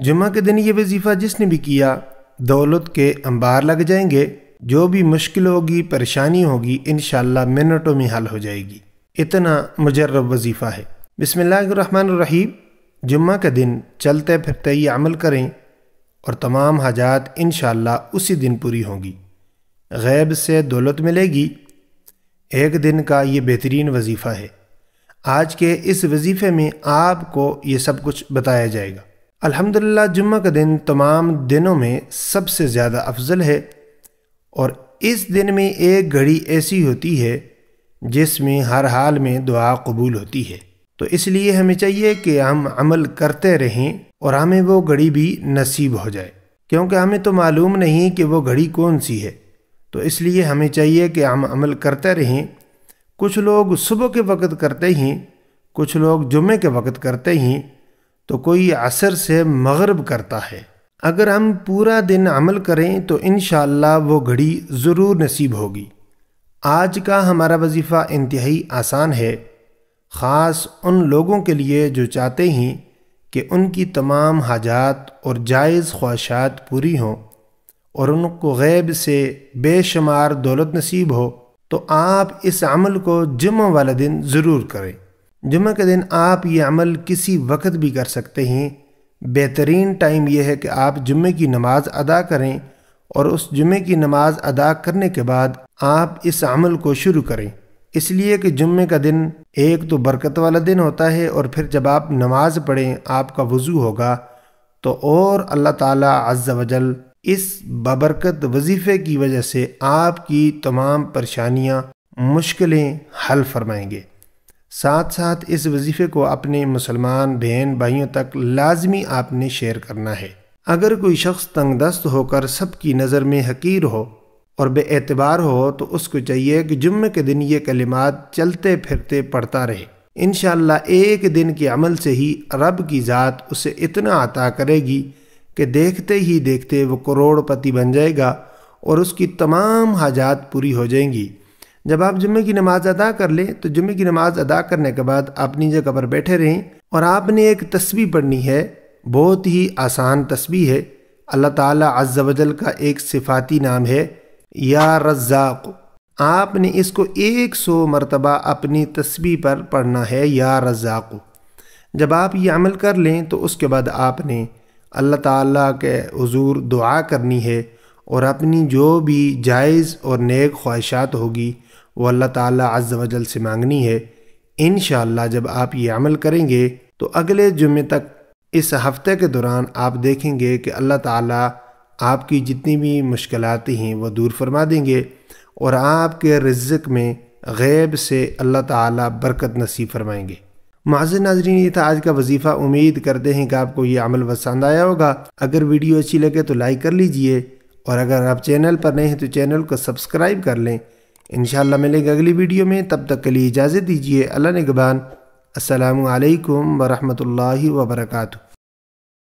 जुम्मा के दिन ये वजीफ़ा जिसने भी किया, दौलत के अंबार लग जाएँगे। जो भी मुश्किल होगी, परेशानी होगी इन मिनटों में हल हो जाएगी। इतना मुजर्रब वजीफ़ा है। बिसमीम जुम्मा के दिन चलते फिरते ये अमल करें और तमाम हाजात इन उसी दिन पूरी होंगी। गैब से दौलत मिलेगी। एक दिन का ये बेहतरीन वजीफ़ा है। आज के इस वजीफ़े में आपको ये सब कुछ बताया जाएगा। अल्हम्दुलिल्लाह, जुम्मा का दिन तमाम दिनों में सबसे ज़्यादा अफजल है और इस दिन में एक घड़ी ऐसी होती है जिसमें हर हाल में दुआ कबूल होती है। तो इसलिए हमें चाहिए कि हम अमल करते रहें और हमें वो घड़ी भी नसीब हो जाए। क्योंकि हमें तो मालूम नहीं कि वो घड़ी कौन सी है। तो इसलिए हमें चाहिए कि हम अमल करते रहें। कुछ लोग सुबह के वक़्त करते ही, कुछ लोग जुमे के वक़्त करते ही। तो कोई असर से मगरब करता है। अगर हम पूरा दिन अमल करें तो इन वो घड़ी ज़रूर नसीब होगी। आज का हमारा वजीफ़ा इंतहाई आसान है, ख़ास उन लोगों के लिए जो चाहते हैं कि उनकी तमाम हाजात और जायज़ ख्वाहिशात पूरी हों और उनको गैब से बेशुमार दौलत नसीब हो तो आप इस अमल को जुम्मे वाला दिन ज़रूर करें। जुम्मे के दिन आप ये अमल किसी वक्त भी कर सकते हैं। बेहतरीन टाइम यह है कि आप जुमे की नमाज़ अदा करें और उस जुमे की नमाज़ अदा करने के बाद आप इस अमल को शुरू करें। इसलिए कि जुम्मे का दिन एक तो बरकत वाला दिन होता है और फिर जब आप नमाज़ पढ़ें, आपका वज़ू होगा। तो और अल्लाह ताला अज्जा वजल इस बबरकत वजीफ़े की वजह से आपकी तमाम परेशानियाँ, मुश्किलें हल फरमाएँगे। साथ साथ इस वजीफ़े को अपने मुसलमान बहन भाइयों तक लाजमी आपने शेयर करना है। अगर कोई शख्स तंगदस्त होकर सबकी नज़र में हकीर हो और बेएतबार हो तो उसको चाहिए कि जुम्मे के दिन ये कलिमात चलते फिरते पढ़ता रहे। इन एक दिन के अमल से ही रब की ज़ात उसे इतना अता करेगी कि देखते ही देखते वो करोड़पति बन जाएगा और उसकी तमाम हाजात पूरी हो जाएँगी। जब आप जुम्मे की नमाज़ अदा कर लें तो जुम्मे की नमाज़ अदा करने के बाद अपनी जगह पर बैठे रहें और आपने एक तस्वीर पढ़नी है। बहुत ही आसान तस्वीर है। अल्लाह ताला अज्जवजल का एक सिफाती नाम है, या रज़ाक आपने इसको एक सौ मरतबा अपनी तस्वीर पर पढ़ना है, या रज़ाक जब आप ये अमल कर लें तो उसके बाद आपने अल्लाह ताला के हजूर दुआ करनी है और अपनी जो भी जायज़ और नेक ख्वाहिशात होगी वो अल्लाह ताला अज़्ज़ वजल से मांगनी है। इन जब आप ये अमल करेंगे तो अगले जुमे तक, इस हफ़्ते के दौरान आप देखेंगे कि अल्लाह ताला आपकी जितनी भी मुश्किल हैं, वो दूर फरमा देंगे और आपके रिज़्क़ में गैब से अल्लाह ताला बरकत नसीब फरमाएँगे। माज नाजरीन, ये था आज का वजीफ़ा। उम्मीद करते हैं कि आपको ये अमल पसंद आया होगा। अगर वीडियो अच्छी लगे तो लाइक कर लीजिए और अगर आप चैनल पर नए हैं तो चैनल को सब्सक्राइब कर लें। इन मिलेगा अगली वीडियो में। तब तक के लिए इजाज़त दीजिए। अल्लाह नगबान असलकम वरहमल वर्का